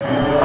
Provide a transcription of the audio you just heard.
you